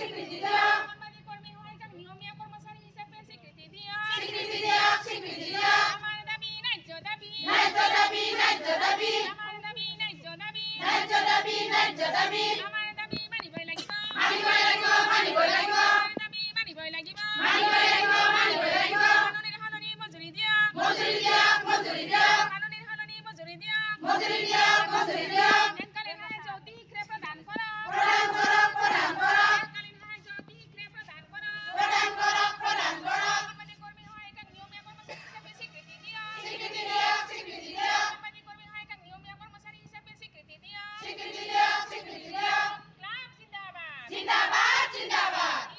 স্বীকৃতি দেয়া সাংবাদিক কর্মী হয়ে একজন নিয়মীয় কর্মচারী হিসেবে স্বীকৃতি দেয়া। স্বীকৃতি দেয়া স্বীকৃতি দেয়া। আমার দাবি ন্যায্য দাবি। ন্যায্য দাবি ন্যায্য দাবি। আমার দাবি ন্যায্য দাবি। ন্যায্য দাবি ন্যায্য দাবি। আমার দাবি মানিব লাগিব। মানিব লাগিব মানিব লাগিব। আমার দাবি মানিব লাগিব। মানিব লাগিব মানিব লাগিব। কানুনের হলনি মজুরি দিয়া। মজুরি দিয়া মজুরি দিয়া। কানুনের হলনি মজুরি দিয়া। মজুরি দিয়া। जिंदाबाद जिंदाबाद